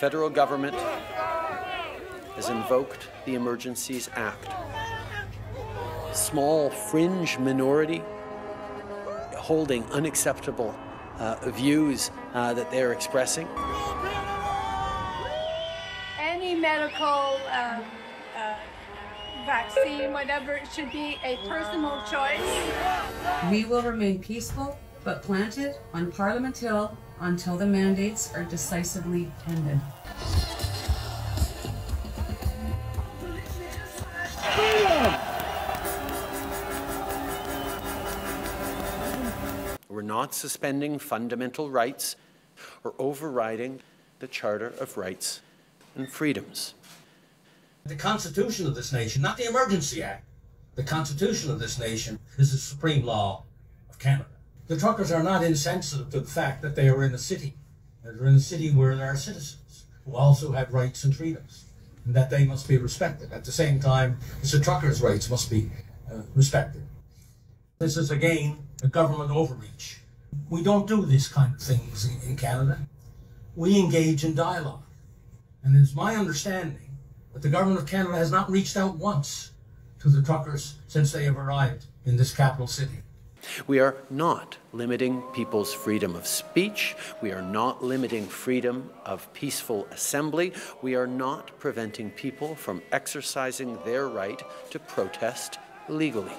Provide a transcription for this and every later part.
federal government has invoked the Emergencies Act. Small fringe minority holding unacceptable uh, views uh, that they're expressing. Any medical uh, uh, vaccine, whatever, it should be a personal choice. We will remain peaceful but planted on Parliament Hill until the mandates are decisively ended. We're not suspending fundamental rights or overriding the Charter of Rights and Freedoms. The Constitution of this nation, not the Emergency Act, the Constitution of this nation is the supreme law of Canada. The truckers are not insensitive to the fact that they are in a city. They're in a city where there are citizens who also have rights and freedoms, and that they must be respected. At the same time, the truckers' rights must be uh, respected. This is again a government overreach. We don't do these kind of things in, in Canada. We engage in dialogue. And it's my understanding that the government of Canada has not reached out once to the truckers since they have arrived in this capital city. We are not limiting people's freedom of speech. We are not limiting freedom of peaceful assembly. We are not preventing people from exercising their right to protest legally.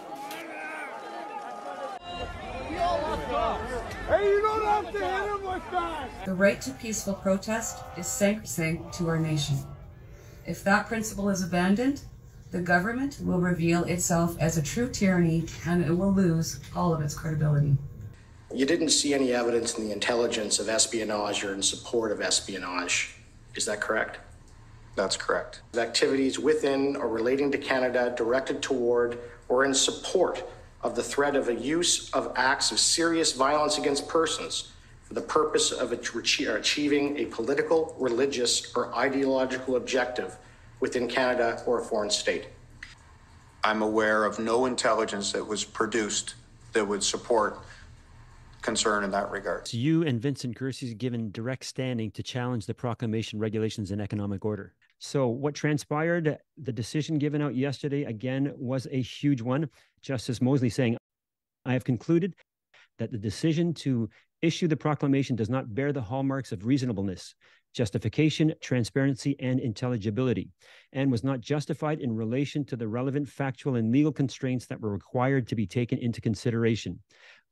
The right to peaceful protest is sacrosanct to our nation. If that principle is abandoned, the government will reveal itself as a true tyranny and it will lose all of its credibility. You didn't see any evidence in the intelligence of espionage or in support of espionage. Is that correct? That's correct. Activities within or relating to Canada directed toward or in support of the threat of a use of acts of serious violence against persons for the purpose of achieving a political, religious, or ideological objective within Canada or a foreign state. I'm aware of no intelligence that was produced that would support concern in that regard. So you and Vincent Gircys given direct standing to challenge the proclamation regulations and economic order. So what transpired, the decision given out yesterday again was a huge one. Justice Mosley saying, I have concluded that the decision to issue the proclamation does not bear the hallmarks of reasonableness, justification, transparency, and intelligibility, and was not justified in relation to the relevant factual and legal constraints that were required to be taken into consideration.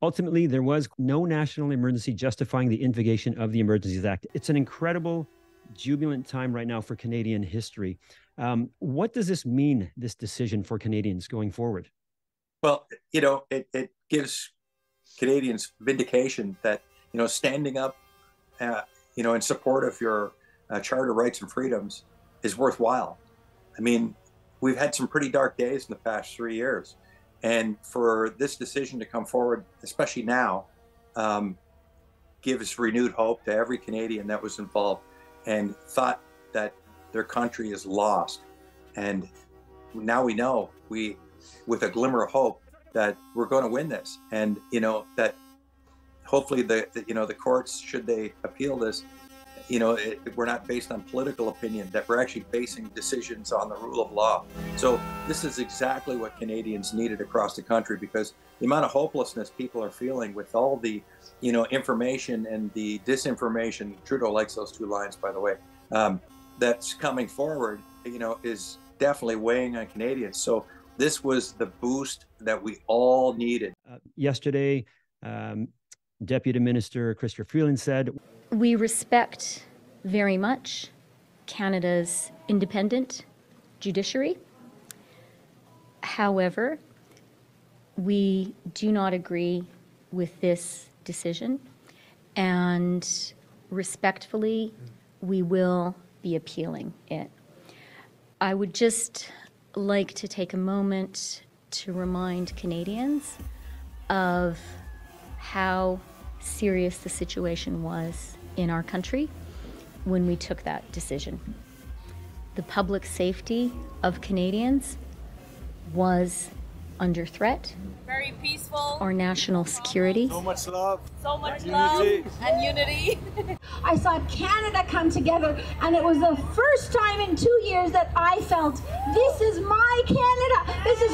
Ultimately, there was no national emergency justifying the invocation of the Emergencies Act. It's an incredible, jubilant time right now for Canadian history. Um, what does this mean, this decision for Canadians going forward? Well, you know, it, it gives Canadians vindication that, you know, standing up uh, you know, in support of your uh, charter rights and freedoms is worthwhile. I mean, we've had some pretty dark days in the past three years, and for this decision to come forward, especially now, um, gives renewed hope to every Canadian that was involved and thought that their country is lost. And now we know we, with a glimmer of hope, that we're going to win this, and you know that hopefully the, the, you know the courts should they appeal this you know it, we're not based on political opinion that we're actually basing decisions on the rule of law. So this is exactly what canadians needed across the country because the amount of hopelessness people are feeling with all the you know information and the disinformation trudeau likes those two lines by the way um, that's coming forward you know is definitely weighing on canadians. So this was the boost that we all needed. Uh, yesterday um, Deputy Minister Chrystia Freeland said We respect very much Canada's independent judiciary. However, we do not agree with this decision, and respectfully, we will be appealing it. I would just like to take a moment to remind Canadians of how serious the situation was in our country when we took that decision. The public safety of Canadians was under threat. Very peaceful. Our national security. So much love. So much love and unity. I saw Canada come together, and it was the first time in two years that I felt this is my Canada. This is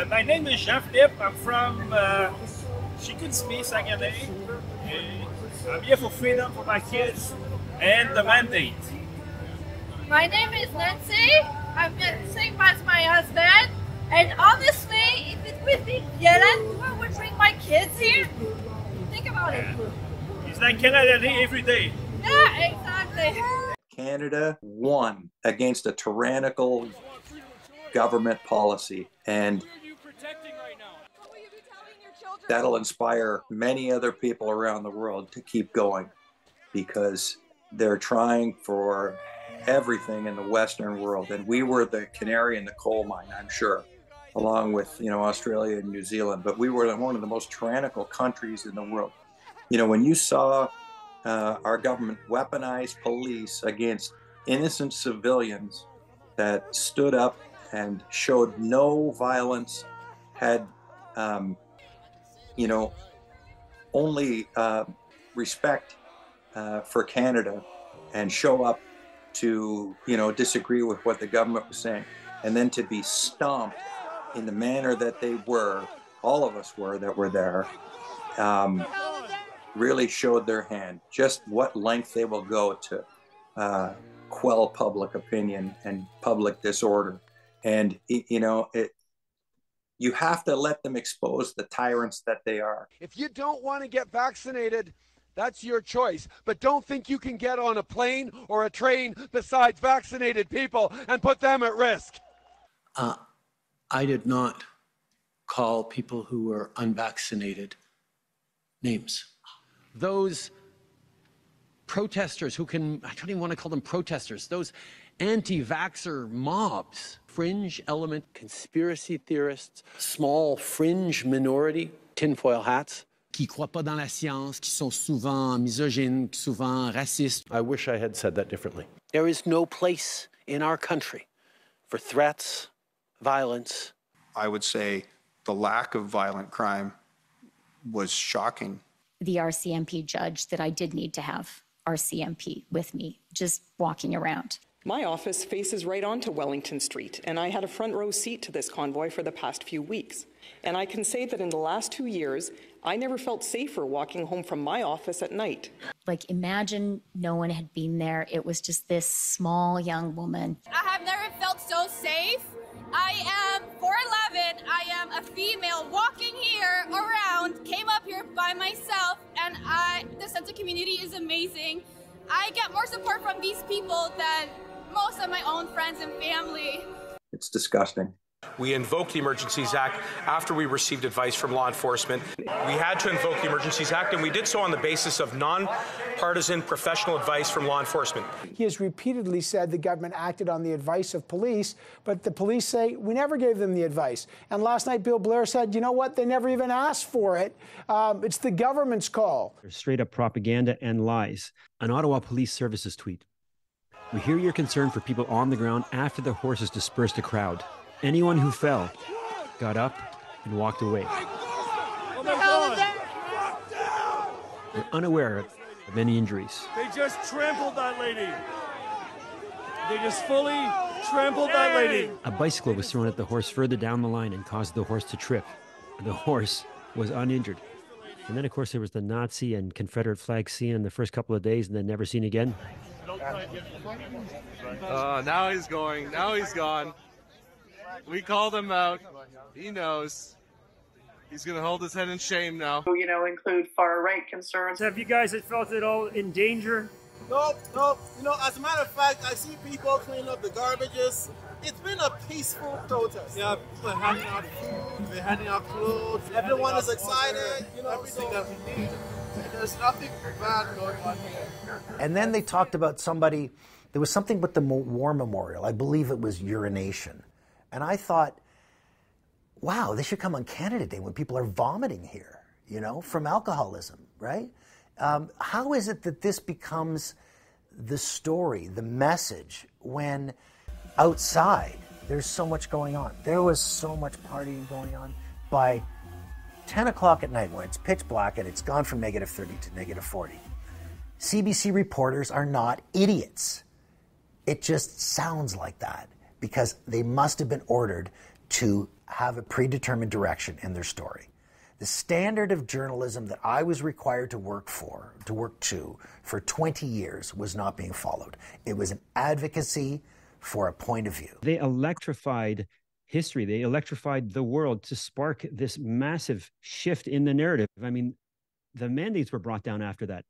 Uh, my name is Jean-Philippe. I'm from uh, Chicoutimi, Saguenay. I'm here for freedom for my kids and the mandate. My name is Nancy. I'm the same as my husband. And honestly, if it would be violent, who would bring my kids here? Think about it. It's like Canada Day every day. Yeah, exactly. Canada won against a tyrannical government policy. And that'll inspire many other people around the world to keep going because they're trying for everything in the Western world. And we were the canary in the coal mine, I'm sure, along with, you know, Australia and New Zealand. But we were one of the most tyrannical countries in the world. You know, when you saw uh, our government weaponize police against innocent civilians that stood up and showed no violence, had, um, you know, only uh, respect uh, for Canada and show up to, you know, disagree with what the government was saying, and then to be stomped in the manner that they were, all of us were that were there, um, really showed their hand, just what length they will go to uh, quell public opinion and public disorder. And, you know, it, you have to let them expose the tyrants that they are. If you don't want to get vaccinated, that's your choice. But don't think you can get on a plane or a train besides vaccinated people and put them at risk. Uh, I did not call people who were unvaccinated names. Those protesters who can, I don't even want to call them protesters, those anti vaxxer mobs, fringe element, conspiracy theorists, small fringe minority, tinfoil hats. qui croient pas dans la science, qui sont souvent misogynes, souvent racistes. I wish I had said that differently. There is no place in our country for threats, violence. I would say the lack of violent crime was shocking. The RCMP judge that I did need to have RCMP with me, just walking around. My office faces right onto Wellington Street, and I had a front row seat to this convoy for the past few weeks. And I can say that in the last two years, I never felt safer walking home from my office at night. Like, imagine no one had been there. It was just this small young woman. I have never felt so safe. I am 4'11. I am a female walking here around, came up here by myself, and I the sense of community is amazing. I get more support from these people than most of my own friends and family. It's disgusting. We invoked the Emergencies Act after we received advice from law enforcement. We had to invoke the Emergencies Act, and we did so on the basis of nonpartisan professional advice from law enforcement. He has repeatedly said the government acted on the advice of police, but the police say we never gave them the advice. And last night, Bill Blair said, you know what? They never even asked for it. Um, it's the government's call. Straight up propaganda and lies. An Ottawa Police Services tweet. We hear your concern for people on the ground after the horses dispersed the crowd. Anyone who fell got up and walked away. We're unaware of, of any injuries. They just trampled that lady. They just fully trampled that lady. A bicycle was thrown at the horse further down the line and caused the horse to trip. The horse was uninjured. And then, of course, there was the Nazi and Confederate flag seen in the first couple of days and then never seen again. Uh, now he's going. Now he's gone. We called him out. He knows. He's going to hold his head in shame now. You know, include far right concerns. Have you guys felt at all in danger? Nope, nope. You know, as a matter of fact, I see people cleaning up the garbages. It's been a peaceful protest. Yeah, people are handing out food, they're handing out clothes. Everyone is excited. You know, everything so that we need. There's nothing bad going on here. And then they talked about somebody, there was something with the war memorial. I believe it was urination. And I thought, wow, they should come on Canada Day when people are vomiting here, you know, from alcoholism, right? Um, how is it that this becomes the story, the message, when outside there's so much going on. There was so much partying going on. By 10 o'clock at night, when it's pitch black and it's gone from negative 30 to negative 40, CBC reporters are not idiots. It just sounds like that because they must have been ordered to have a predetermined direction in their story. The standard of journalism that I was required to work for, to work to, for 20 years was not being followed. It was an advocacy for a point of view. They electrified history, they electrified the world to spark this massive shift in the narrative. I mean, the mandates were brought down after that.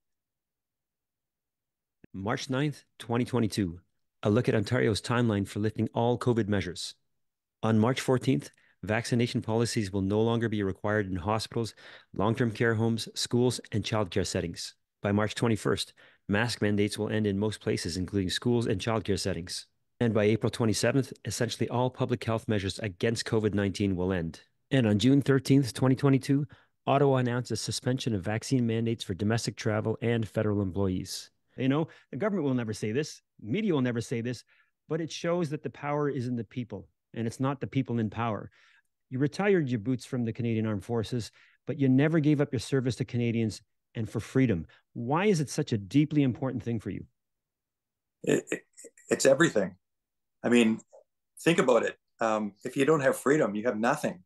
March 9th, 2022. A look at Ontario's timeline for lifting all COVID measures. On March 14th, vaccination policies will no longer be required in hospitals, long term care homes, schools, and childcare settings. By March 21st, mask mandates will end in most places, including schools and childcare settings. And by April 27th, essentially all public health measures against COVID 19 will end. And on June 13th, 2022, Ottawa announced a suspension of vaccine mandates for domestic travel and federal employees. You know, the government will never say this, media will never say this, but it shows that the power is in the people and it's not the people in power. You retired your boots from the Canadian Armed Forces, but you never gave up your service to Canadians and for freedom. Why is it such a deeply important thing for you? It, it, it's everything. I mean, think about it. Um, if you don't have freedom, you have nothing.